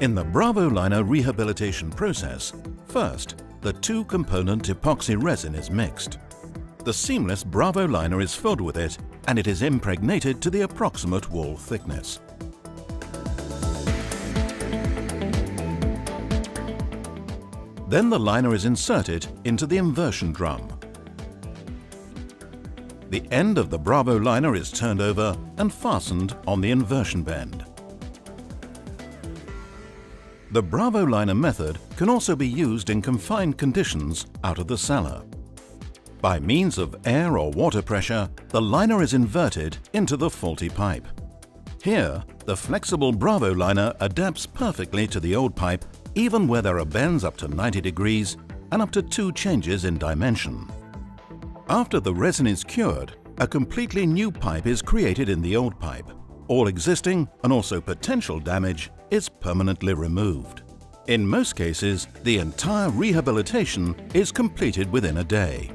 In the BRAWOLINER rehabilitation process, first, the two-component epoxy resin is mixed. The seamless BRAWOLINER is filled with it and it is impregnated to the approximate wall thickness. Then the liner is inserted into the inversion drum. The end of the BRAWOLINER is turned over and fastened on the inversion bend. The BRAWOLINER method can also be used in confined conditions out of the cellar. By means of air or water pressure, the liner is inverted into the faulty pipe. Here, the flexible BRAWOLINER adapts perfectly to the old pipe even where there are bends up to 90 degrees and up to two changes in dimension. After the resin is cured, a completely new pipe is created in the old pipe. All existing and also potential damage is permanently removed. In most cases, the entire rehabilitation is completed within a day.